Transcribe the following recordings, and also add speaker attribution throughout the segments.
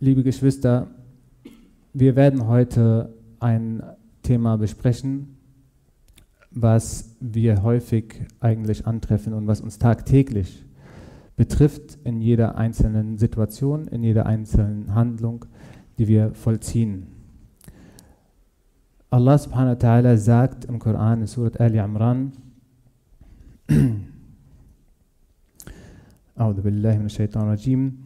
Speaker 1: Liebe Geschwister, wir werden heute ein Thema besprechen, was wir häufig eigentlich antreffen und was uns tagtäglich betrifft in jeder einzelnen Situation, in jeder einzelnen Handlung, die wir vollziehen. Allah subhanahu wa ta'ala sagt im Koran in Surat Ali Imran, أعوذ بالله من الشيطان الرجيم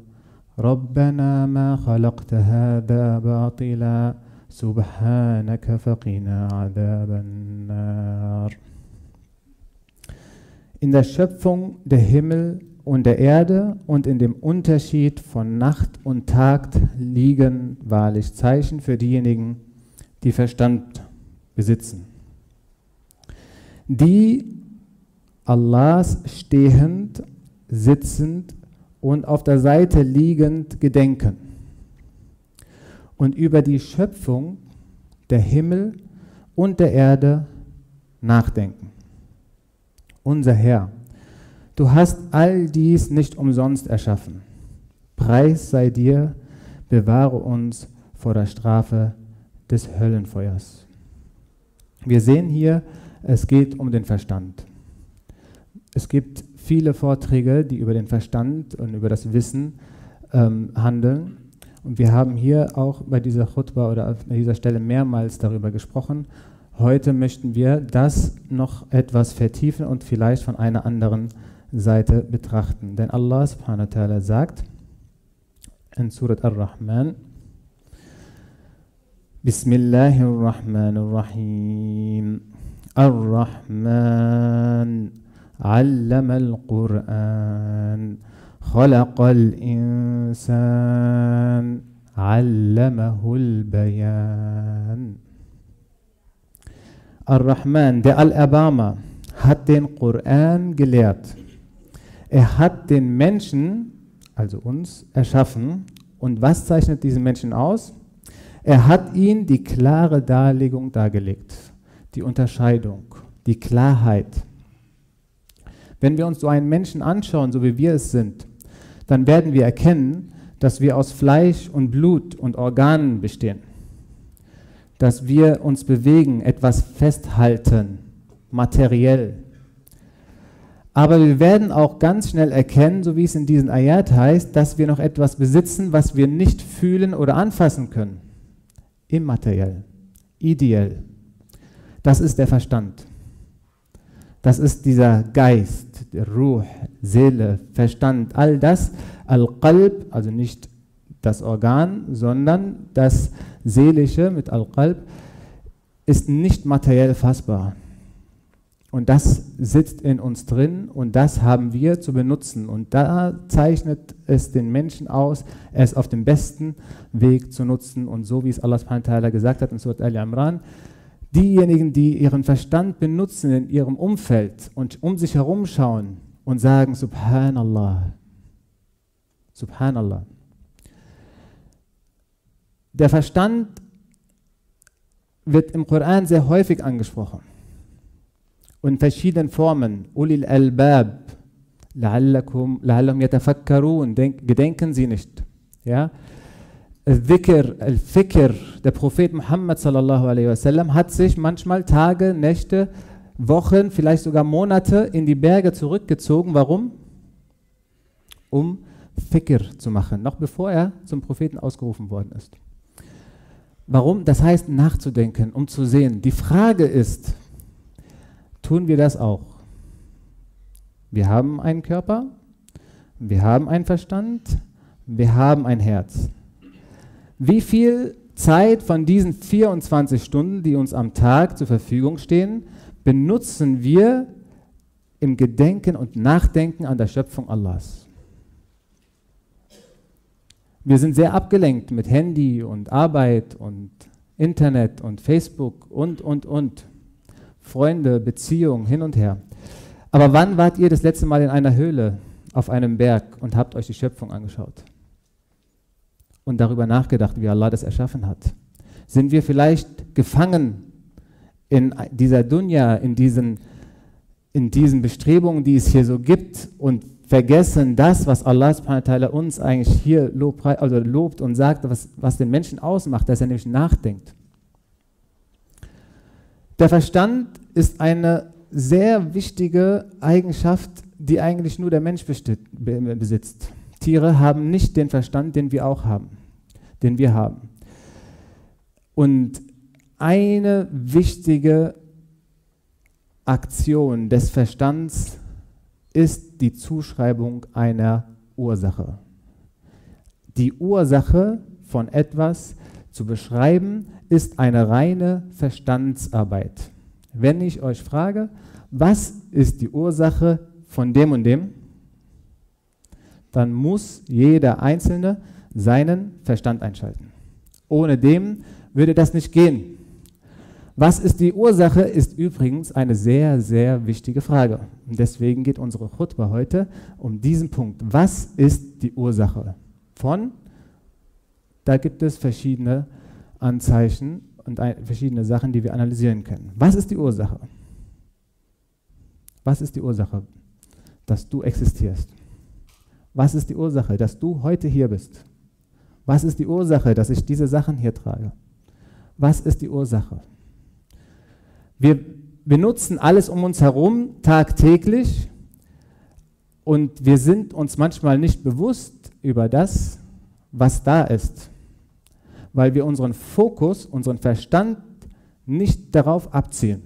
Speaker 1: ربنا ما خلقت هذا باطلا سبحانك فقنا عذاب النار In der Schöpfung der Himmel und der Erde und in dem Unterschied von Nacht und Tag liegen wahrlich Zeichen für diejenigen, die Verstand besitzen, die Allahs stehend, sitzend und auf der Seite liegend gedenken und über die Schöpfung der Himmel und der Erde nachdenken. Unser Herr, du hast all dies nicht umsonst erschaffen. Preis sei dir, bewahre uns vor der Strafe des Höllenfeuers. Wir sehen hier, es geht um den Verstand. Es gibt viele Vorträge, die über den Verstand und über das Wissen ähm, handeln. Und wir haben hier auch bei dieser Khutbah oder an dieser Stelle mehrmals darüber gesprochen. Heute möchten wir das noch etwas vertiefen und vielleicht von einer anderen Seite betrachten. Denn Allah subhanahu wa ta'ala sagt in Surat Ar-Rahman, Bismillahirrahmanirrahim. Ar-Rahman. علم القرآن خلق الإنسان علمه البيان Ar-Rahman, der Al-Abama, hat den Koran gelehrt. Er hat den Menschen, also uns, erschaffen. Und was zeichnet diesen Menschen aus? Er hat ihn die klare Darlegung dargelegt, die Unterscheidung, die Klarheit. Wenn wir uns so einen Menschen anschauen, so wie wir es sind, dann werden wir erkennen, dass wir aus Fleisch und Blut und Organen bestehen. Dass wir uns bewegen, etwas festhalten, materiell. Aber wir werden auch ganz schnell erkennen, so wie es in diesen Ayat heißt, dass wir noch etwas besitzen, was wir nicht fühlen oder anfassen können. Immateriell, ideell. Das ist der Verstand. Das ist dieser Geist, der Ruh, Seele, Verstand, all das, Al-Qalb, also nicht das Organ, sondern das Seelische mit Al-Qalb, ist nicht materiell fassbar. Und das sitzt in uns drin und das haben wir zu benutzen. Und da zeichnet es den Menschen aus, es auf dem besten Weg zu nutzen. Und so wie es Allah gesagt hat in Surat Al-Imran, diejenigen, die ihren Verstand benutzen in ihrem Umfeld und um sich herum schauen und sagen, Subhanallah, Subhanallah. Der Verstand wird im Koran sehr häufig angesprochen und in verschiedenen Formen. Ulil albab, la'allahum yatafakkarun, gedenken sie nicht. Ja? Dhikr, Al-Fikr, der Prophet Muhammad sallallahu alaihi wasallam hat sich manchmal Tage, Nächte, Wochen, vielleicht sogar Monate in die Berge zurückgezogen. Warum? Um Fikr zu machen, noch bevor er zum Propheten ausgerufen worden ist. Warum? Das heißt nachzudenken, um zu sehen. Die Frage ist, tun wir das auch? Wir haben einen Körper, wir haben einen Verstand, wir haben ein Herz. Wie viel Zeit von diesen 24 Stunden, die uns am Tag zur Verfügung stehen, benutzen wir im Gedenken und Nachdenken an der Schöpfung Allahs? Wir sind sehr abgelenkt mit Handy und Arbeit und Internet und Facebook und, und, und. Freunde, Beziehungen, hin und her. Aber wann wart ihr das letzte Mal in einer Höhle auf einem Berg und habt euch die Schöpfung angeschaut? Und darüber nachgedacht, wie Allah das erschaffen hat? Sind wir vielleicht gefangen in dieser Dunja, in diesen, in diesen Bestrebungen, die es hier so gibt und vergessen das, was Allah uns eigentlich hier lob, also lobt und sagt, was, was den Menschen ausmacht, dass er nämlich nachdenkt. Der Verstand ist eine sehr wichtige Eigenschaft, die eigentlich nur der Mensch besitzt. Tiere haben nicht den Verstand, den wir auch haben, den wir haben. Und eine wichtige Aktion des Verstands ist die Zuschreibung einer Ursache. Die Ursache von etwas zu beschreiben, ist eine reine Verstandsarbeit. Wenn ich euch frage, was ist die Ursache von dem und dem, dann muss jeder Einzelne seinen Verstand einschalten. Ohne dem würde das nicht gehen. Was ist die Ursache, ist übrigens eine sehr, sehr wichtige Frage. Und deswegen geht unsere Chutba heute um diesen Punkt. Was ist die Ursache von? Da gibt es verschiedene Anzeichen und verschiedene Sachen, die wir analysieren können. Was ist die Ursache? Was ist die Ursache, dass du existierst? Was ist die Ursache, dass du heute hier bist? Was ist die Ursache, dass ich diese Sachen hier trage? Was ist die Ursache? Wir benutzen alles um uns herum tagtäglich und wir sind uns manchmal nicht bewusst über das, was da ist, weil wir unseren Fokus, unseren Verstand nicht darauf abziehen.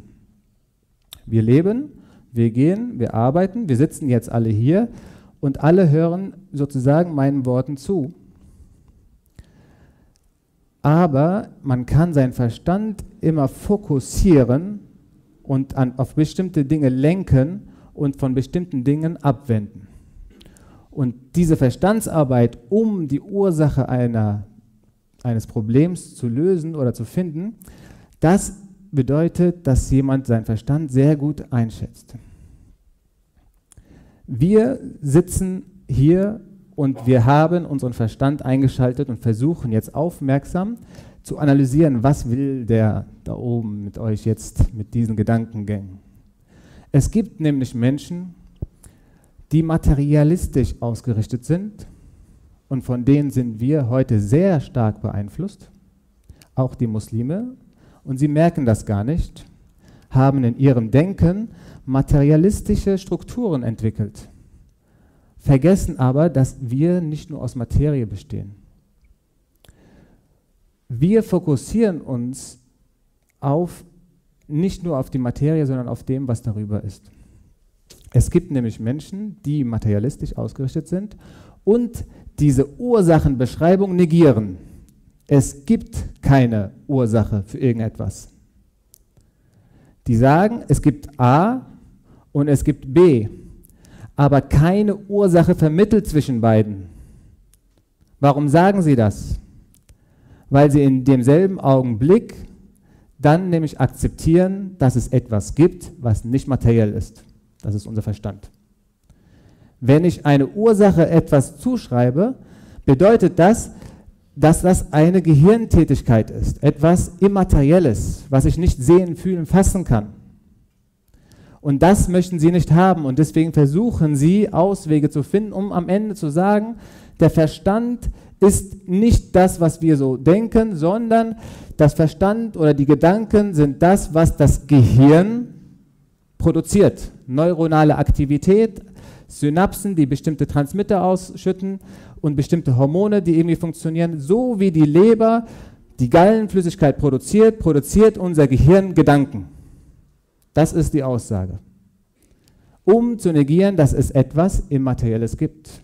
Speaker 1: Wir leben, wir gehen, wir arbeiten, wir sitzen jetzt alle hier und alle hören sozusagen meinen Worten zu. Aber man kann seinen Verstand immer fokussieren und an, auf bestimmte Dinge lenken und von bestimmten Dingen abwenden. Und diese Verstandsarbeit, um die Ursache einer, eines Problems zu lösen oder zu finden, das bedeutet, dass jemand seinen Verstand sehr gut einschätzt. Wir sitzen hier und wir haben unseren Verstand eingeschaltet und versuchen jetzt aufmerksam zu analysieren, was will der da oben mit euch jetzt mit diesen Gedankengängen. Es gibt nämlich Menschen, die materialistisch ausgerichtet sind und von denen sind wir heute sehr stark beeinflusst, auch die Muslime, und sie merken das gar nicht, haben in ihrem Denken materialistische Strukturen entwickelt, vergessen aber, dass wir nicht nur aus Materie bestehen. Wir fokussieren uns auf nicht nur auf die Materie, sondern auf dem, was darüber ist. Es gibt nämlich Menschen, die materialistisch ausgerichtet sind und diese Ursachenbeschreibung negieren. Es gibt keine Ursache für irgendetwas. Die sagen, es gibt A und es gibt B, aber keine Ursache vermittelt zwischen beiden. Warum sagen sie das? weil sie in demselben Augenblick dann nämlich akzeptieren, dass es etwas gibt, was nicht materiell ist. Das ist unser Verstand. Wenn ich eine Ursache etwas zuschreibe, bedeutet das, dass das eine Gehirntätigkeit ist, etwas Immaterielles, was ich nicht sehen, fühlen, fassen kann. Und das möchten sie nicht haben und deswegen versuchen sie Auswege zu finden, um am Ende zu sagen, der Verstand ist nicht das, was wir so denken, sondern das Verstand oder die Gedanken sind das, was das Gehirn produziert. Neuronale Aktivität, Synapsen, die bestimmte Transmitter ausschütten und bestimmte Hormone, die irgendwie funktionieren. So wie die Leber die Gallenflüssigkeit produziert, produziert unser Gehirn Gedanken. Das ist die Aussage. Um zu negieren, dass es etwas Immaterielles gibt.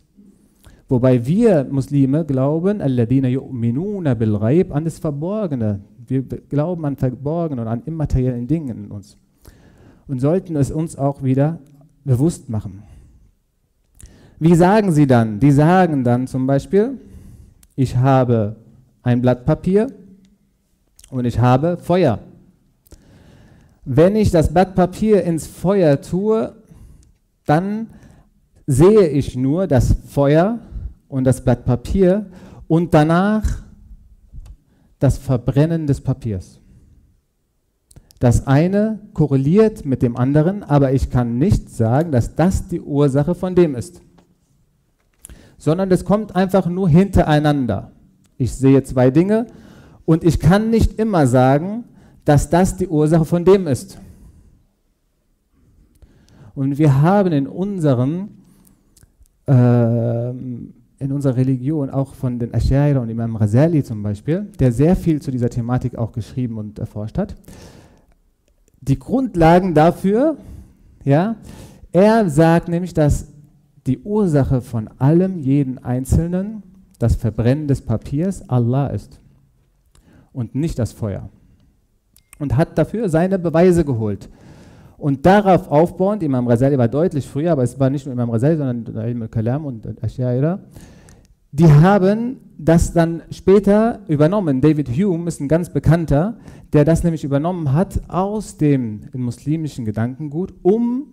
Speaker 1: Wobei wir Muslime glauben, alladina yu'minuna bil ghaib, an das Verborgene. Wir glauben an Verborgenen und an immateriellen Dingen in uns. Und sollten es uns auch wieder bewusst machen. Wie sagen sie dann? Die sagen dann zum Beispiel, ich habe ein Blatt Papier und ich habe Feuer. Wenn ich das Blatt Papier ins Feuer tue, dann sehe ich nur das Feuer und das Blatt Papier und danach das Verbrennen des Papiers. Das eine korreliert mit dem anderen, aber ich kann nicht sagen, dass das die Ursache von dem ist, sondern das kommt einfach nur hintereinander. Ich sehe zwei Dinge und ich kann nicht immer sagen, dass das die Ursache von dem ist. Und wir haben in unseren äh, in unserer Religion, auch von den Ashaira und Imam Razali zum Beispiel, der sehr viel zu dieser Thematik auch geschrieben und erforscht hat, die Grundlagen dafür, ja, er sagt nämlich, dass die Ursache von allem, jeden Einzelnen, das Verbrennen des Papiers Allah ist und nicht das Feuer. Und hat dafür seine Beweise geholt. Und darauf aufbauend, Imam Razali war deutlich früher, aber es war nicht nur Imam Razali, sondern Ilm al-Kalam und Ashaira, die haben das dann später übernommen. David Hume ist ein ganz bekannter, der das nämlich übernommen hat aus dem muslimischen Gedankengut, um,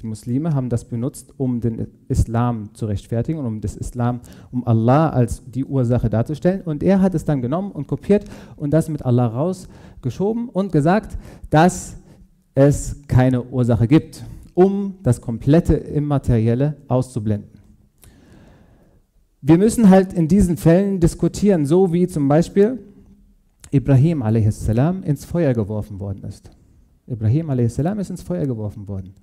Speaker 1: die Muslime haben das benutzt, um den Islam zu rechtfertigen und um das Islam, um Allah als die Ursache darzustellen. Und er hat es dann genommen und kopiert und das mit Allah rausgeschoben und gesagt, dass es keine Ursache gibt, um das komplette Immaterielle auszublenden. Wir müssen halt in diesen Fällen diskutieren, so wie zum Beispiel Ibrahim a.s. ins Feuer geworfen worden ist. Ibrahim a.s. ist ins Feuer geworfen worden.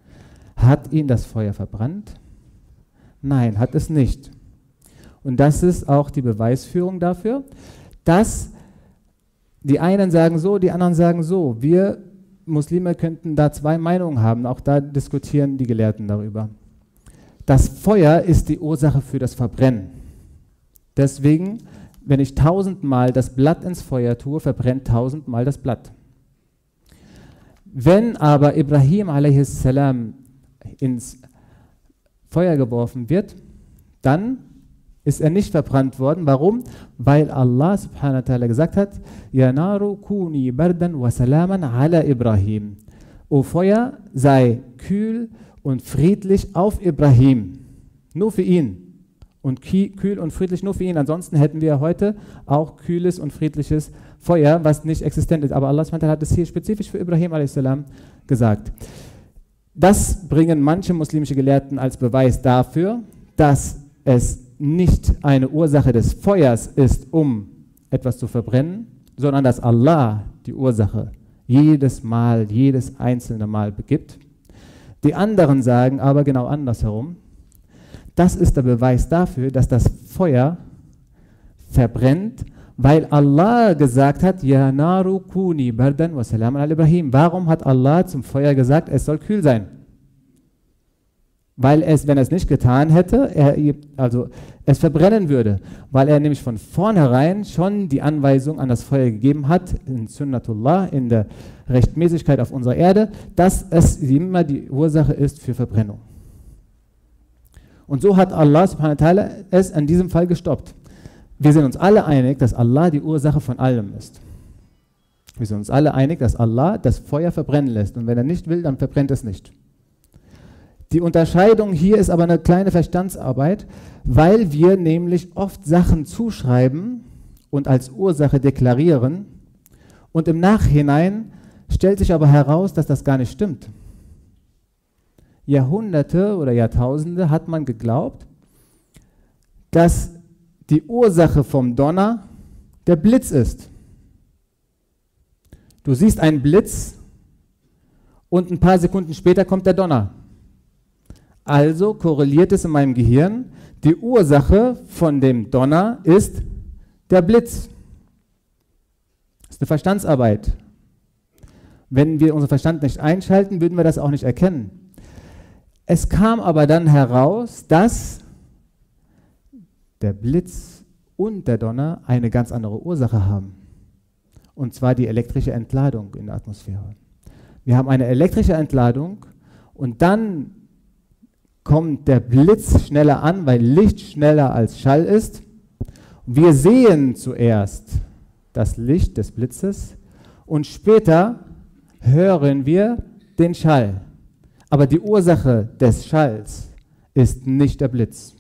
Speaker 1: Hat ihn das Feuer verbrannt? Nein, hat es nicht. Und das ist auch die Beweisführung dafür, dass die einen sagen so, die anderen sagen so. Wir Muslime könnten da zwei Meinungen haben, auch da diskutieren die Gelehrten darüber. Das Feuer ist die Ursache für das Verbrennen. Deswegen, wenn ich tausendmal das Blatt ins Feuer tue, verbrennt tausendmal das Blatt. Wenn aber Ibrahim a.s. ins Feuer geworfen wird, dann ist er nicht verbrannt worden. Warum? Weil Allah subhanahu wa ta'ala gesagt hat, Ya naru kuni bardan wa salaman ala Ibrahim. O Feuer, sei kühl und friedlich auf Ibrahim. Nur für ihn und kühl und friedlich nur für ihn. Ansonsten hätten wir heute auch kühles und friedliches Feuer, was nicht existent ist. Aber Allah hat es hier spezifisch für Ibrahim a.s. gesagt. Das bringen manche muslimische Gelehrten als Beweis dafür, dass es nicht eine Ursache des Feuers ist, um etwas zu verbrennen, sondern dass Allah die Ursache jedes Mal, jedes einzelne Mal begibt. Die anderen sagen aber genau andersherum, das ist der Beweis dafür, dass das Feuer verbrennt, weil Allah gesagt hat, Ya naru kuni bardan wa salam al Ibrahim. Warum hat Allah zum Feuer gesagt, es soll kühl sein? Weil es, wenn er es nicht getan hätte, er, also es verbrennen würde, weil er nämlich von vornherein schon die Anweisung an das Feuer gegeben hat, in Sunnatullah, in der Rechtmäßigkeit auf unserer Erde, dass es immer die Ursache ist für Verbrennung. Und so hat Allah subhanahu wa es in diesem Fall gestoppt. Wir sind uns alle einig, dass Allah die Ursache von allem ist. Wir sind uns alle einig, dass Allah das Feuer verbrennen lässt. Und wenn er nicht will, dann verbrennt es nicht. Die Unterscheidung hier ist aber eine kleine Verstandsarbeit, weil wir nämlich oft Sachen zuschreiben und als Ursache deklarieren und im Nachhinein stellt sich aber heraus, dass das gar nicht stimmt. Jahrhunderte oder Jahrtausende hat man geglaubt, dass die Ursache vom Donner der Blitz ist. Du siehst einen Blitz und ein paar Sekunden später kommt der Donner. Also korreliert es in meinem Gehirn, die Ursache von dem Donner ist der Blitz. Das ist eine Verstandsarbeit. Wenn wir unseren Verstand nicht einschalten, würden wir das auch nicht erkennen. Es kam aber dann heraus, dass der Blitz und der Donner eine ganz andere Ursache haben. Und zwar die elektrische Entladung in der Atmosphäre. Wir haben eine elektrische Entladung und dann kommt der Blitz schneller an, weil Licht schneller als Schall ist. Wir sehen zuerst das Licht des Blitzes und später hören wir den Schall. Aber die Ursache des Schalls ist nicht der Blitz.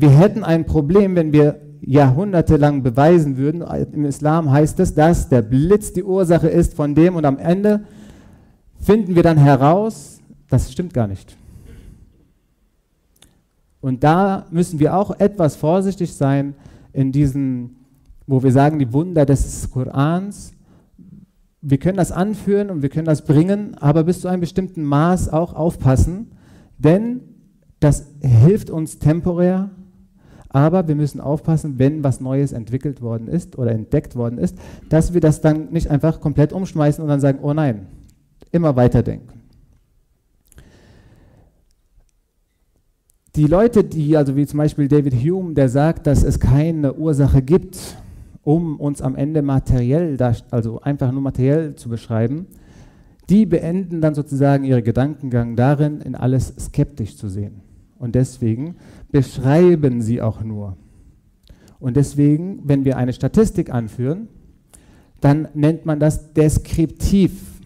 Speaker 1: Wir hätten ein Problem, wenn wir jahrhundertelang beweisen würden, im Islam heißt es, dass der Blitz die Ursache ist von dem und am Ende finden wir dann heraus, das stimmt gar nicht. Und da müssen wir auch etwas vorsichtig sein in diesen, wo wir sagen, die Wunder des Korans. Wir können das anführen und wir können das bringen, aber bis zu einem bestimmten Maß auch aufpassen, denn das hilft uns temporär, aber wir müssen aufpassen, wenn was Neues entwickelt worden ist oder entdeckt worden ist, dass wir das dann nicht einfach komplett umschmeißen und dann sagen, oh nein, immer weiterdenken. Die Leute, die, also wie zum Beispiel David Hume, der sagt, dass es keine Ursache gibt, um uns am Ende materiell, also einfach nur materiell zu beschreiben, die beenden dann sozusagen ihre Gedankengang darin, in alles skeptisch zu sehen. Und deswegen beschreiben sie auch nur. Und deswegen, wenn wir eine Statistik anführen, dann nennt man das deskriptiv.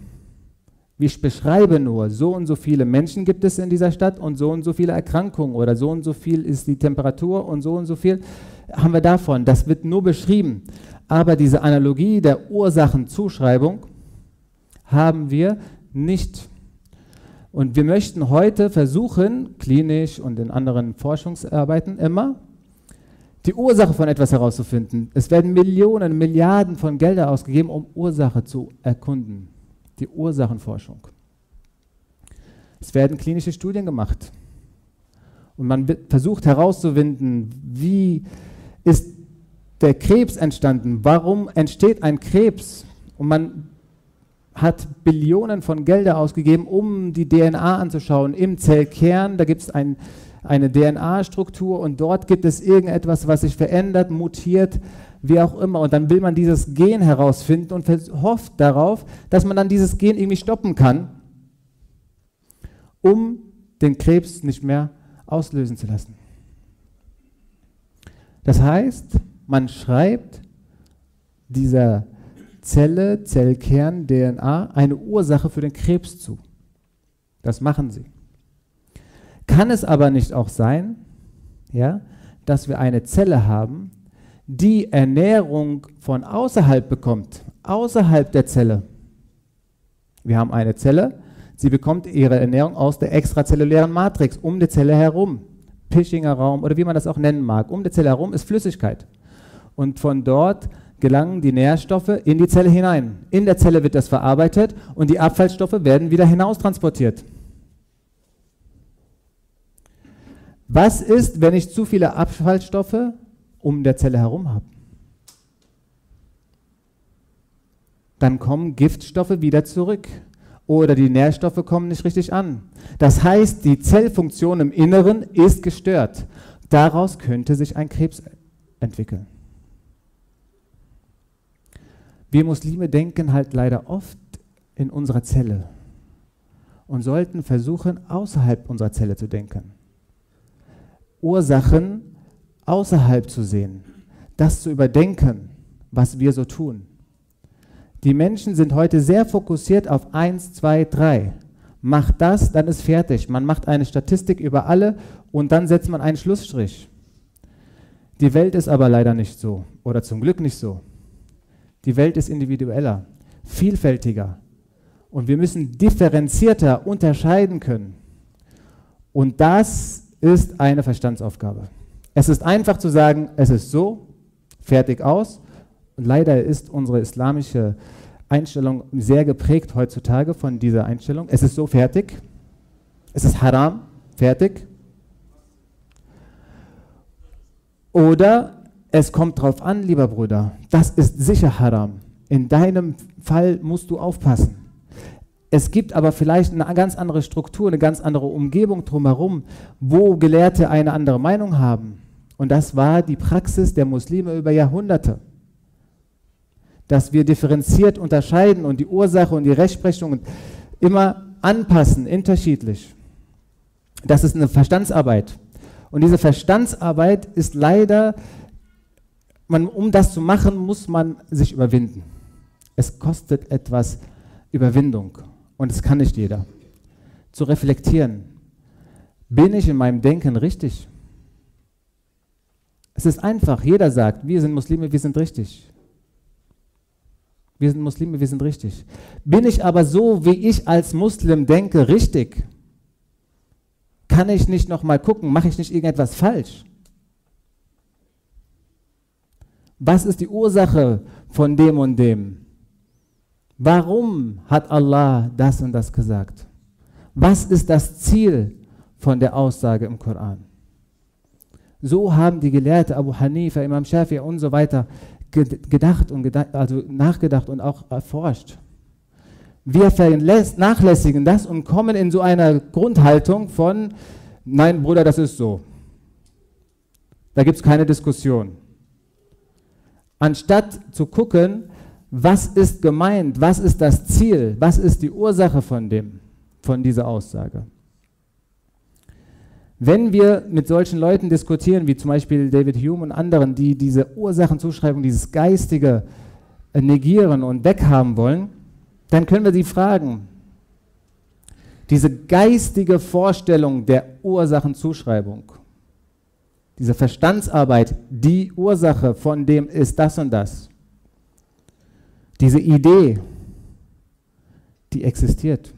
Speaker 1: Ich beschreibe nur, so und so viele Menschen gibt es in dieser Stadt und so und so viele Erkrankungen oder so und so viel ist die Temperatur und so und so viel haben wir davon. Das wird nur beschrieben. Aber diese Analogie der Ursachenzuschreibung haben wir nicht. Und wir möchten heute versuchen, klinisch und in anderen Forschungsarbeiten immer, die Ursache von etwas herauszufinden. Es werden Millionen, Milliarden von Geldern ausgegeben, um Ursache zu erkunden. Die Ursachenforschung. Es werden klinische Studien gemacht. Und man versucht herauszufinden, wie ist der Krebs entstanden? Warum entsteht ein Krebs? Und man hat Billionen von Gelder ausgegeben, um die DNA anzuschauen. Im Zellkern, da gibt es ein, eine DNA-Struktur und dort gibt es irgendetwas, was sich verändert, mutiert, wie auch immer. Und dann will man dieses Gen herausfinden und hofft darauf, dass man dann dieses Gen irgendwie stoppen kann, um den Krebs nicht mehr auslösen zu lassen. Das heißt, man schreibt dieser Zelle, Zellkern, DNA eine Ursache für den Krebs zu. Das machen sie. Kann es aber nicht auch sein, ja, dass wir eine Zelle haben, die Ernährung von außerhalb bekommt, außerhalb der Zelle. Wir haben eine Zelle, sie bekommt ihre Ernährung aus der extrazellulären Matrix um die Zelle herum. Pischinger Raum oder wie man das auch nennen mag. Um die Zelle herum ist Flüssigkeit. Und von dort gelangen die Nährstoffe in die Zelle hinein. In der Zelle wird das verarbeitet und die Abfallstoffe werden wieder hinaustransportiert. Was ist, wenn ich zu viele Abfallstoffe um der Zelle herum habe? Dann kommen Giftstoffe wieder zurück oder die Nährstoffe kommen nicht richtig an. Das heißt, die Zellfunktion im Inneren ist gestört. Daraus könnte sich ein Krebs entwickeln. Wir Muslime denken halt leider oft in unserer Zelle und sollten versuchen, außerhalb unserer Zelle zu denken. Ursachen außerhalb zu sehen, das zu überdenken, was wir so tun. Die Menschen sind heute sehr fokussiert auf 1, 2, 3. Macht das, dann ist fertig. Man macht eine Statistik über alle und dann setzt man einen Schlussstrich. Die Welt ist aber leider nicht so oder zum Glück nicht so. Die Welt ist individueller, vielfältiger. Und wir müssen differenzierter unterscheiden können. Und das ist eine Verstandsaufgabe. Es ist einfach zu sagen, es ist so, fertig aus. Und leider ist unsere islamische Einstellung sehr geprägt heutzutage von dieser Einstellung. Es ist so fertig. Es ist haram, fertig. Oder es kommt drauf an, lieber Bruder, das ist sicher haram. In deinem Fall musst du aufpassen. Es gibt aber vielleicht eine ganz andere Struktur, eine ganz andere Umgebung drumherum, wo Gelehrte eine andere Meinung haben. Und das war die Praxis der Muslime über Jahrhunderte. Dass wir differenziert unterscheiden und die Ursache und die Rechtsprechung immer anpassen, unterschiedlich. Das ist eine Verstandsarbeit. Und diese Verstandsarbeit ist leider man, um das zu machen, muss man sich überwinden. Es kostet etwas Überwindung und es kann nicht jeder. Zu reflektieren, bin ich in meinem Denken richtig? Es ist einfach, jeder sagt, wir sind Muslime, wir sind richtig. Wir sind Muslime, wir sind richtig. Bin ich aber so, wie ich als Muslim denke, richtig? Kann ich nicht nochmal gucken, mache ich nicht irgendetwas falsch? Was ist die Ursache von dem und dem? Warum hat Allah das und das gesagt? Was ist das Ziel von der Aussage im Koran? So haben die Gelehrten Abu Hanifa, Imam Shafi und so weiter gedacht und gedacht, also nachgedacht und auch erforscht. Wir vernachlässigen das und kommen in so einer Grundhaltung von, nein Bruder, das ist so. Da gibt es keine Diskussion anstatt zu gucken, was ist gemeint, was ist das Ziel, was ist die Ursache von dem, von dieser Aussage. Wenn wir mit solchen Leuten diskutieren, wie zum Beispiel David Hume und anderen, die diese Ursachenzuschreibung, dieses Geistige negieren und weghaben wollen, dann können wir sie fragen, diese geistige Vorstellung der Ursachenzuschreibung, diese Verstandsarbeit, die Ursache von dem ist das und das. Diese Idee, die existiert.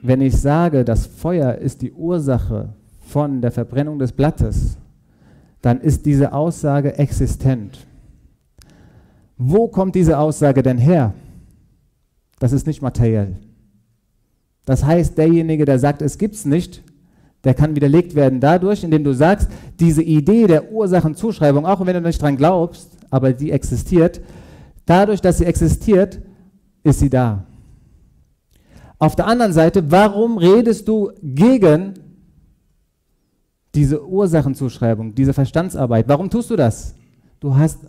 Speaker 1: Wenn ich sage, das Feuer ist die Ursache von der Verbrennung des Blattes, dann ist diese Aussage existent. Wo kommt diese Aussage denn her? Das ist nicht materiell. Das heißt, derjenige, der sagt, es gibt es nicht, der kann widerlegt werden dadurch, indem du sagst, diese Idee der Ursachenzuschreibung, auch wenn du nicht dran glaubst, aber die existiert, dadurch, dass sie existiert, ist sie da. Auf der anderen Seite, warum redest du gegen diese Ursachenzuschreibung, diese Verstandsarbeit? Warum tust du das? Du hast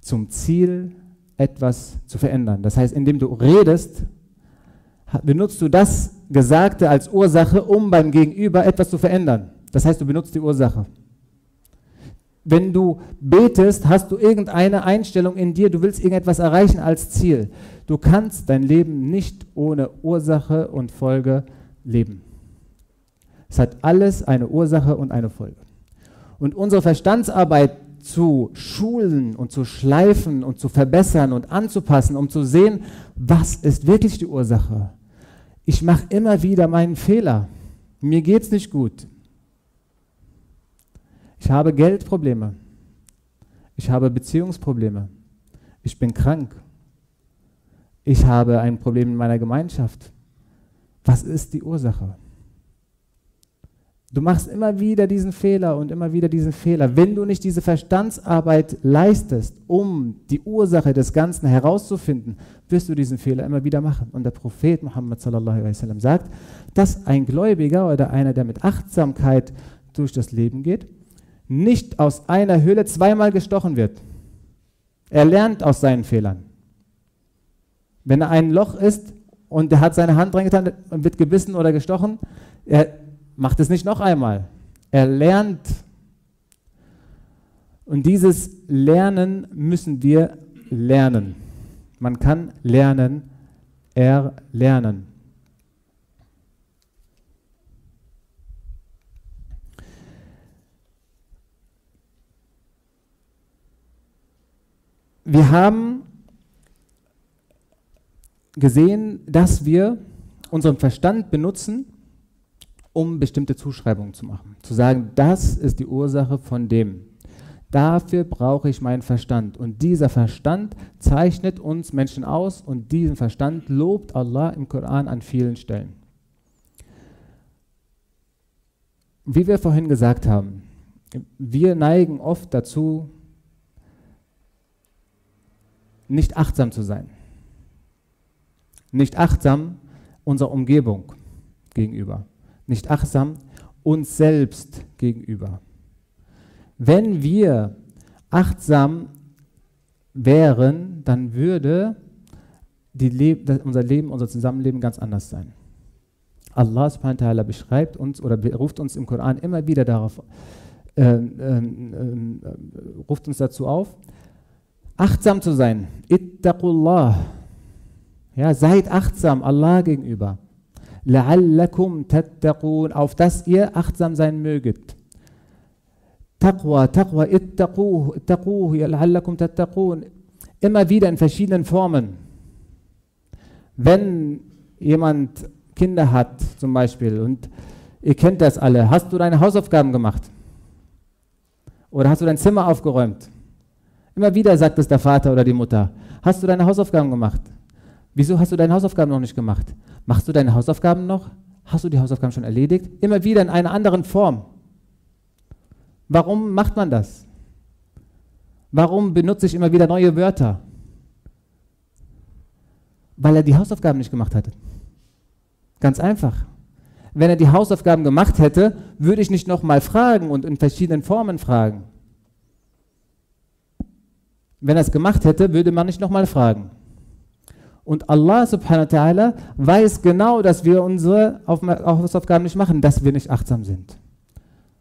Speaker 1: zum Ziel, etwas zu verändern. Das heißt, indem du redest, benutzt du das Gesagte als Ursache, um beim Gegenüber etwas zu verändern. Das heißt, du benutzt die Ursache. Wenn du betest, hast du irgendeine Einstellung in dir, du willst irgendetwas erreichen als Ziel. Du kannst dein Leben nicht ohne Ursache und Folge leben. Es hat alles eine Ursache und eine Folge. Und unsere Verstandsarbeit zu schulen und zu schleifen und zu verbessern und anzupassen, um zu sehen, was ist wirklich die Ursache ich mache immer wieder meinen Fehler. Mir geht es nicht gut. Ich habe Geldprobleme. Ich habe Beziehungsprobleme. Ich bin krank. Ich habe ein Problem in meiner Gemeinschaft. Was ist die Ursache? Du machst immer wieder diesen Fehler und immer wieder diesen Fehler. Wenn du nicht diese Verstandsarbeit leistest, um die Ursache des Ganzen herauszufinden, wirst du diesen Fehler immer wieder machen. Und der Prophet Muhammad sallallahu wasallam sagt, dass ein Gläubiger oder einer, der mit Achtsamkeit durch das Leben geht, nicht aus einer Höhle zweimal gestochen wird. Er lernt aus seinen Fehlern. Wenn er ein Loch ist und er hat seine Hand reingetan und wird gebissen oder gestochen, er macht es nicht noch einmal. Er lernt. Und dieses Lernen müssen wir lernen. Man kann lernen, erlernen. Wir haben gesehen, dass wir unseren Verstand benutzen, um bestimmte Zuschreibungen zu machen. Zu sagen, das ist die Ursache von dem. Dafür brauche ich meinen Verstand. Und dieser Verstand zeichnet uns Menschen aus und diesen Verstand lobt Allah im Koran an vielen Stellen. Wie wir vorhin gesagt haben, wir neigen oft dazu, nicht achtsam zu sein. Nicht achtsam unserer Umgebung gegenüber nicht achtsam uns selbst gegenüber. Wenn wir achtsam wären, dann würde Le unser Leben, unser Zusammenleben ganz anders sein. Allah subhanahu wa beschreibt uns oder ruft uns im Koran immer wieder darauf, äh, äh, äh, ruft uns dazu auf, achtsam zu sein. Ittaqullah. Ja, seid achtsam Allah gegenüber. La'allakum tattaqun, auf dass ihr achtsam sein möget. Taqwa, Taqwa, ittaquh, ittaquh, la'allakum tattaqun. Immer wieder in verschiedenen Formen. Wenn jemand Kinder hat zum Beispiel und ihr kennt das alle, hast du deine Hausaufgaben gemacht? Oder hast du dein Zimmer aufgeräumt? Immer wieder sagt es der Vater oder die Mutter. Hast du deine Hausaufgaben gemacht? Wieso hast du deine Hausaufgaben noch nicht gemacht? Machst du deine Hausaufgaben noch? Hast du die Hausaufgaben schon erledigt? Immer wieder in einer anderen Form. Warum macht man das? Warum benutze ich immer wieder neue Wörter? Weil er die Hausaufgaben nicht gemacht hatte. Ganz einfach. Wenn er die Hausaufgaben gemacht hätte, würde ich nicht nochmal fragen und in verschiedenen Formen fragen. Wenn er es gemacht hätte, würde man nicht nochmal fragen. Und Allah subhanahu wa ta'ala weiß genau, dass wir unsere Hausaufgaben nicht machen, dass wir nicht achtsam sind.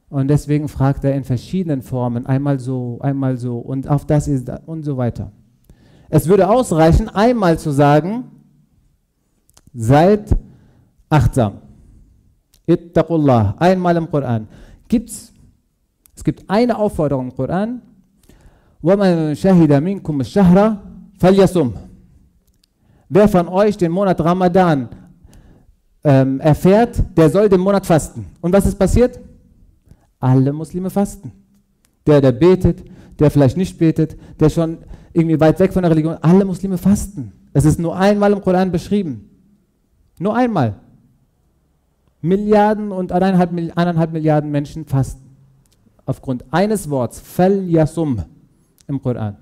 Speaker 1: Und deswegen fragt er in verschiedenen Formen, einmal so, einmal so und auf das ist und so weiter. Es würde ausreichen, einmal zu sagen, seid achtsam. Ittaqullah, einmal im Koran. Gibt's, es gibt eine Aufforderung im Koran, وَمَنْ شَهِدَ مِنْكُمْ الشَّهْرَ فَلْيَسُمْ Wer von euch den Monat Ramadan ähm, erfährt, der soll den Monat fasten. Und was ist passiert? Alle Muslime fasten. Der, der betet, der vielleicht nicht betet, der schon irgendwie weit weg von der Religion, alle Muslime fasten. Es ist nur einmal im Koran beschrieben. Nur einmal. Milliarden und eineinhalb, eineinhalb Milliarden Menschen fasten. Aufgrund eines Worts, Fal Yasum im Koran.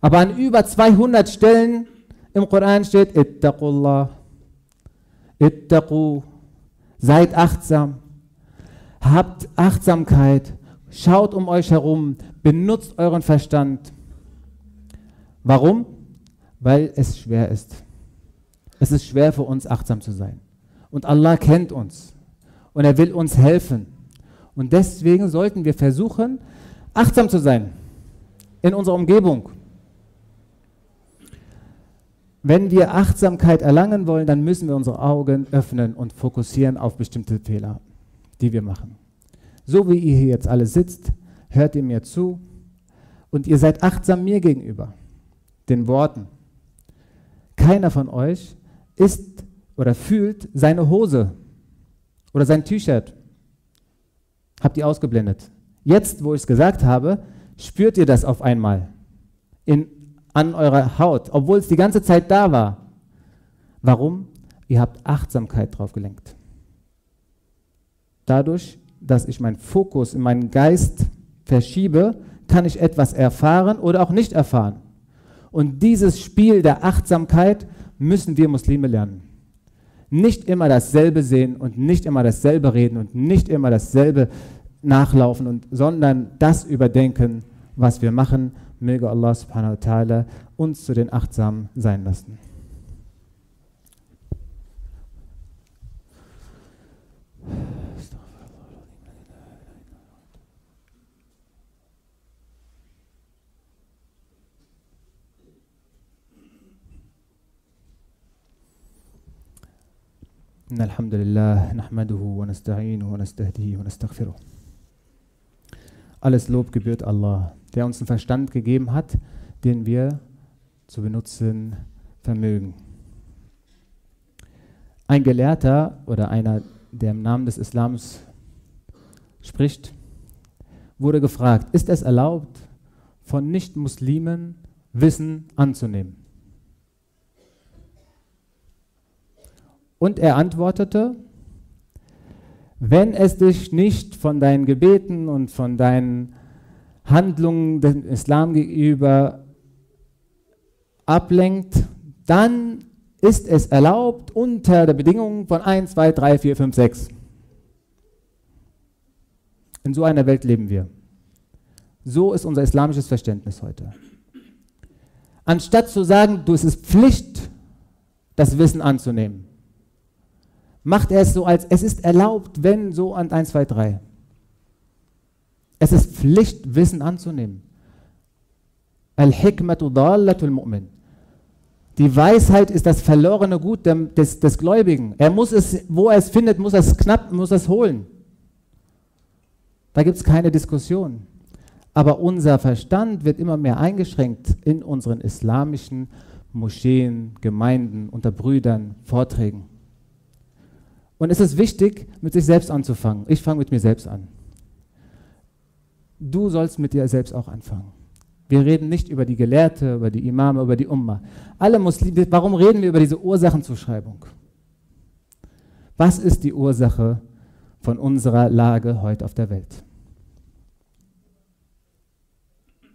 Speaker 1: Aber an über 200 Stellen im Koran steht, Ittaqullah, Ittaqu, seid achtsam, habt Achtsamkeit, schaut um euch herum, benutzt euren Verstand. Warum? Weil es schwer ist. Es ist schwer für uns, achtsam zu sein. Und Allah kennt uns und er will uns helfen. Und deswegen sollten wir versuchen, achtsam zu sein in unserer Umgebung. Wenn wir Achtsamkeit erlangen wollen, dann müssen wir unsere Augen öffnen und fokussieren auf bestimmte Fehler, die wir machen. So wie ihr hier jetzt alle sitzt, hört ihr mir zu und ihr seid achtsam mir gegenüber, den Worten. Keiner von euch ist oder fühlt seine Hose oder sein T-Shirt. Habt ihr ausgeblendet. Jetzt, wo ich es gesagt habe, spürt ihr das auf einmal in, an eurer Haut, obwohl es die ganze Zeit da war. Warum? Ihr habt Achtsamkeit drauf gelenkt. Dadurch, dass ich meinen Fokus in meinen Geist verschiebe, kann ich etwas erfahren oder auch nicht erfahren. Und dieses Spiel der Achtsamkeit müssen wir Muslime lernen. Nicht immer dasselbe sehen und nicht immer dasselbe reden und nicht immer dasselbe nachlaufen, und, sondern das überdenken, was wir machen. Möge Allah subhanahu wa ta'ala uns zu den Achtsamen sein lassen. إن الحمد لله نحمده ونستعينه ونستهديه ونستغفره alles Lob gebührt Allah, der uns einen Verstand gegeben hat, den wir zu benutzen vermögen. Ein Gelehrter oder einer, der im Namen des Islams spricht, wurde gefragt, ist es erlaubt, von Nicht-Muslimen Wissen anzunehmen? Und er antwortete, wenn es dich nicht von deinen Gebeten und von deinen Handlungen dem Islam gegenüber ablenkt, dann ist es erlaubt unter der Bedingung von 1, 2, 3, 4, 5, 6. In so einer Welt leben wir. So ist unser islamisches Verständnis heute. Anstatt zu sagen, du es ist Pflicht, das Wissen anzunehmen, macht er es so, als es ist erlaubt, wenn so an 1, 2, 3. Es ist Pflicht, Wissen anzunehmen. Al-Hikmatu dallatul mu'min. Die Weisheit ist das verlorene Gut des, des Gläubigen. Er muss es, wo er es findet, muss er es knapp, muss es holen. Da gibt es keine Diskussion. Aber unser Verstand wird immer mehr eingeschränkt in unseren islamischen Moscheen, Gemeinden, unter Brüdern, Vorträgen. Und es ist wichtig, mit sich selbst anzufangen. Ich fange mit mir selbst an. Du sollst mit dir selbst auch anfangen. Wir reden nicht über die Gelehrte, über die Imame, über die Umma. Alle Muslime, warum reden wir über diese Ursachenzuschreibung? Was ist die Ursache von unserer Lage heute auf der Welt?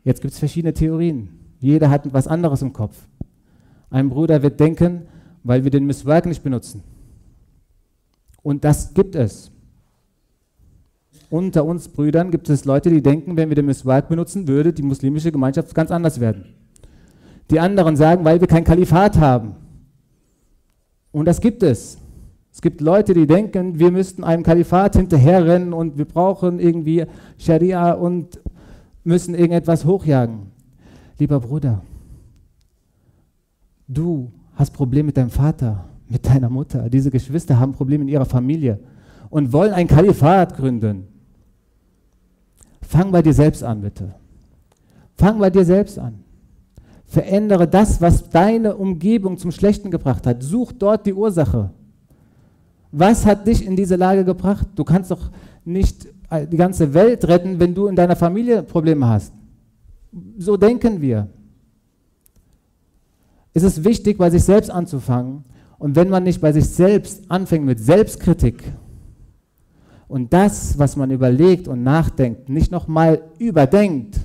Speaker 1: Jetzt gibt es verschiedene Theorien. Jeder hat etwas anderes im Kopf. Ein Bruder wird denken, weil wir den Misswerk nicht benutzen. Und das gibt es. Unter uns Brüdern gibt es Leute, die denken, wenn wir den Miswak benutzen, würde die muslimische Gemeinschaft ganz anders werden. Die anderen sagen, weil wir kein Kalifat haben. Und das gibt es. Es gibt Leute, die denken, wir müssten einem Kalifat hinterherrennen und wir brauchen irgendwie Scharia und müssen irgendetwas hochjagen. Lieber Bruder, du hast Probleme mit deinem Vater, mit deiner Mutter. Diese Geschwister haben Probleme in ihrer Familie und wollen ein Kalifat gründen. Fang bei dir selbst an, bitte. Fang bei dir selbst an. Verändere das, was deine Umgebung zum Schlechten gebracht hat. Such dort die Ursache. Was hat dich in diese Lage gebracht? Du kannst doch nicht die ganze Welt retten, wenn du in deiner Familie Probleme hast. So denken wir. Es ist wichtig, bei sich selbst anzufangen. Und wenn man nicht bei sich selbst anfängt mit Selbstkritik, und das, was man überlegt und nachdenkt, nicht nochmal überdenkt,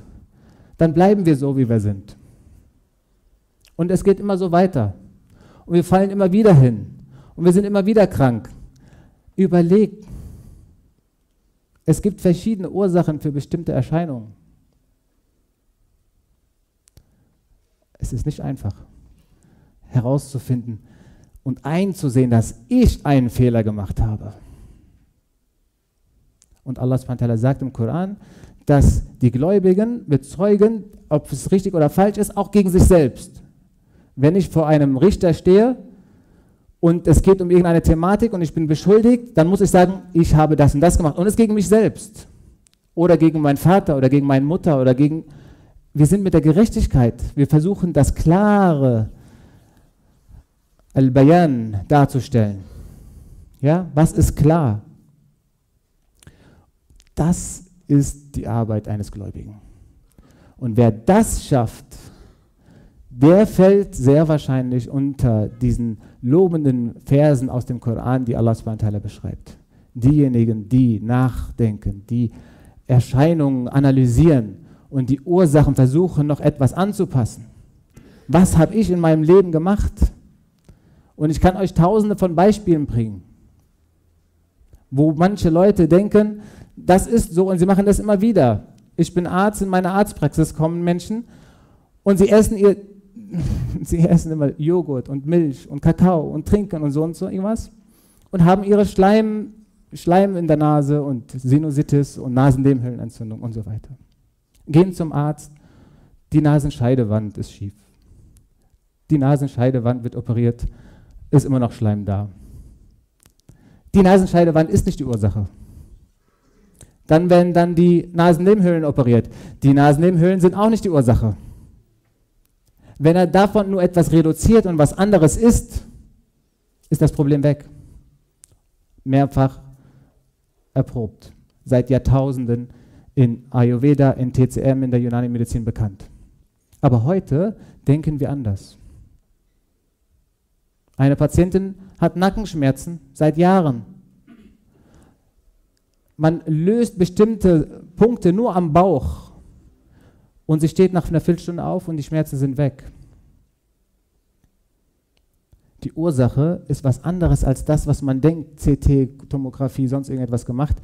Speaker 1: dann bleiben wir so, wie wir sind. Und es geht immer so weiter. Und wir fallen immer wieder hin. Und wir sind immer wieder krank. Überlegt. Es gibt verschiedene Ursachen für bestimmte Erscheinungen. Es ist nicht einfach herauszufinden und einzusehen, dass ich einen Fehler gemacht habe. Und Allah sagt im Koran, dass die Gläubigen bezeugen, ob es richtig oder falsch ist, auch gegen sich selbst. Wenn ich vor einem Richter stehe und es geht um irgendeine Thematik und ich bin beschuldigt, dann muss ich sagen, ich habe das und das gemacht. Und es gegen mich selbst. Oder gegen meinen Vater oder gegen meine Mutter oder gegen... Wir sind mit der Gerechtigkeit. Wir versuchen das klare Al-Bayan darzustellen. Ja, was ist klar? Das ist die Arbeit eines Gläubigen. Und wer das schafft, der fällt sehr wahrscheinlich unter diesen lobenden Versen aus dem Koran, die Allah subhanahu beschreibt. Diejenigen, die nachdenken, die Erscheinungen analysieren und die Ursachen versuchen, noch etwas anzupassen. Was habe ich in meinem Leben gemacht? Und ich kann euch tausende von Beispielen bringen, wo manche Leute denken, das ist so und sie machen das immer wieder. Ich bin Arzt, in meiner Arztpraxis kommen Menschen und sie essen ihr, sie essen immer Joghurt und Milch und Kakao und trinken und so und so irgendwas und haben ihre Schleim, Schleim in der Nase und Sinusitis und Nasennebenhöhlenentzündung und so weiter. Gehen zum Arzt, die Nasenscheidewand ist schief. Die Nasenscheidewand wird operiert, ist immer noch Schleim da. Die Nasenscheidewand ist nicht die Ursache. Dann werden dann die Nasennebenhöhlen operiert. Die Nasennebenhöhlen sind auch nicht die Ursache. Wenn er davon nur etwas reduziert und was anderes isst, ist das Problem weg. Mehrfach erprobt. Seit Jahrtausenden in Ayurveda, in TCM, in der Yunani-Medizin bekannt. Aber heute denken wir anders. Eine Patientin hat Nackenschmerzen seit Jahren man löst bestimmte Punkte nur am Bauch und sie steht nach einer Viertelstunde auf und die Schmerzen sind weg. Die Ursache ist was anderes als das, was man denkt, CT, Tomographie, sonst irgendetwas gemacht.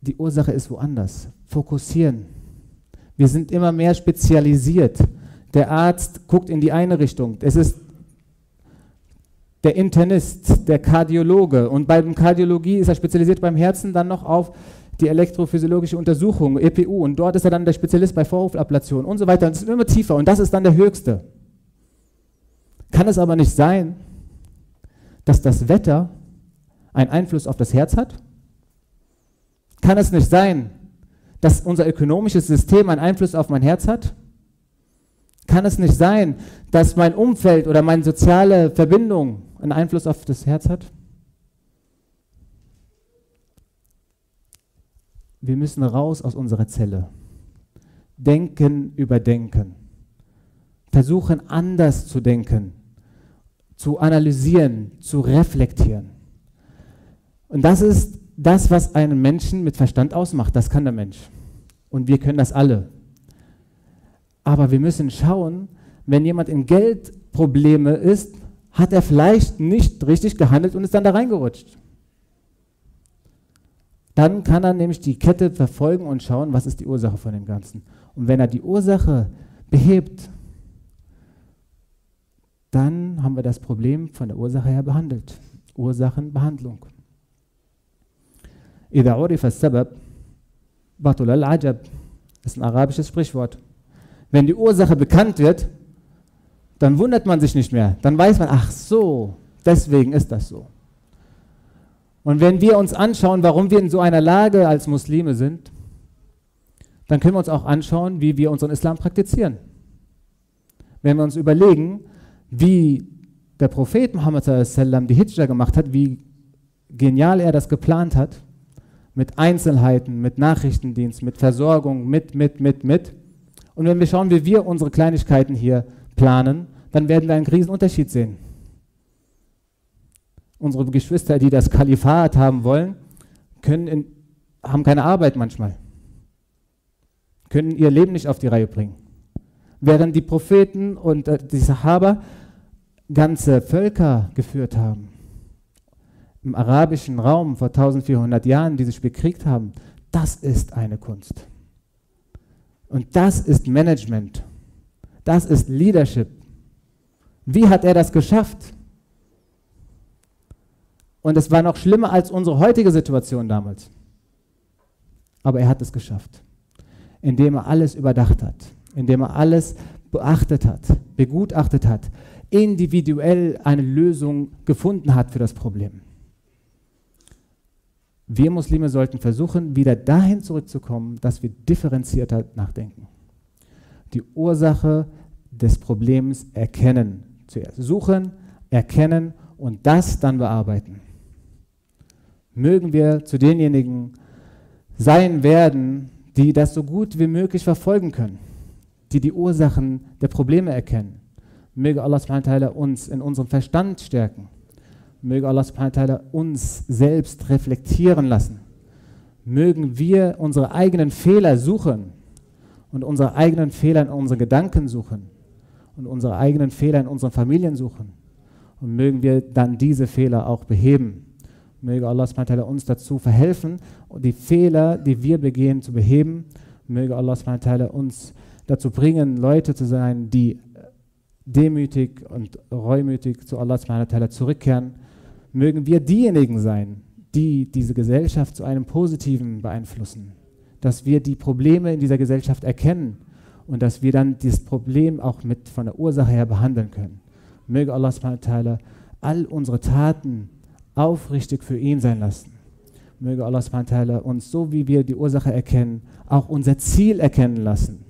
Speaker 1: Die Ursache ist woanders. Fokussieren. Wir sind immer mehr spezialisiert. Der Arzt guckt in die eine Richtung. Es ist der Internist, der Kardiologe. Und bei der Kardiologie ist er spezialisiert beim Herzen dann noch auf die elektrophysiologische Untersuchung, EPU, und dort ist er dann der Spezialist bei Vorhofablation und so weiter. Und es ist immer tiefer und das ist dann der höchste. Kann es aber nicht sein, dass das Wetter einen Einfluss auf das Herz hat? Kann es nicht sein, dass unser ökonomisches System einen Einfluss auf mein Herz hat? Kann es nicht sein, dass mein Umfeld oder meine soziale Verbindung einen Einfluss auf das Herz hat? Wir müssen raus aus unserer Zelle. Denken überdenken. Versuchen anders zu denken, zu analysieren, zu reflektieren. Und das ist das, was einen Menschen mit Verstand ausmacht. Das kann der Mensch. Und wir können das alle. Aber wir müssen schauen, wenn jemand in Geldprobleme ist, hat er vielleicht nicht richtig gehandelt und ist dann da reingerutscht. Dann kann er nämlich die Kette verfolgen und schauen, was ist die Ursache von dem Ganzen. Und wenn er die Ursache behebt, dann haben wir das Problem von der Ursache her behandelt. Ursachenbehandlung. إذا عرف السبب بطل العجب ist ein arabisches Sprichwort. Wenn die Ursache bekannt wird, dann wundert man sich nicht mehr. Dann weiß man, ach so, deswegen ist das so. Und wenn wir uns anschauen, warum wir in so einer Lage als Muslime sind, dann können wir uns auch anschauen, wie wir unseren Islam praktizieren. Wenn wir uns überlegen, wie der Prophet Muhammad die Hijra gemacht hat, wie genial er das geplant hat, mit Einzelheiten, mit Nachrichtendienst, mit Versorgung, mit, mit, mit, mit. Und wenn wir schauen, wie wir unsere Kleinigkeiten hier planen, dann werden wir einen Riesenunterschied sehen unsere Geschwister, die das Kalifat haben wollen, in, haben keine Arbeit manchmal, können ihr Leben nicht auf die Reihe bringen. Während die Propheten und äh, die Sahaba ganze Völker geführt haben, im arabischen Raum vor 1400 Jahren, die sich bekriegt haben, das ist eine Kunst. Und das ist Management. Das ist Leadership. Wie hat er das geschafft? Und es war noch schlimmer als unsere heutige Situation damals. Aber er hat es geschafft, indem er alles überdacht hat, indem er alles beachtet hat, begutachtet hat, individuell eine Lösung gefunden hat für das Problem. Wir Muslime sollten versuchen, wieder dahin zurückzukommen, dass wir differenzierter nachdenken. Die Ursache des Problems erkennen. Zuerst suchen, erkennen und das dann bearbeiten mögen wir zu denjenigen sein werden, die das so gut wie möglich verfolgen können, die die Ursachen der Probleme erkennen. Möge Allah uns in unserem Verstand stärken. Möge Allah subhanahu uns selbst reflektieren lassen. Mögen wir unsere eigenen Fehler suchen und unsere eigenen Fehler in unseren Gedanken suchen und unsere eigenen Fehler in unseren Familien suchen. Und mögen wir dann diese Fehler auch beheben Möge Allah uns dazu verhelfen, die Fehler, die wir begehen, zu beheben. Möge Allah uns dazu bringen, Leute zu sein, die demütig und reumütig zu Allah zurückkehren. Mögen wir diejenigen sein, die diese Gesellschaft zu einem Positiven beeinflussen. Dass wir die Probleme in dieser Gesellschaft erkennen und dass wir dann dieses Problem auch mit von der Ursache her behandeln können. Möge Allah all unsere Taten aufrichtig für ihn sein lassen. Möge Allah subhanahu uns, so wie wir die Ursache erkennen, auch unser Ziel erkennen lassen.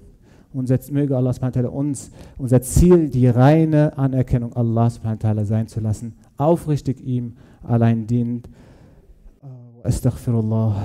Speaker 1: Und möge Allah subhanahu uns unser Ziel, die reine Anerkennung Allah subhanahu sein zu lassen, aufrichtig ihm allein dient. Astaghfirullah.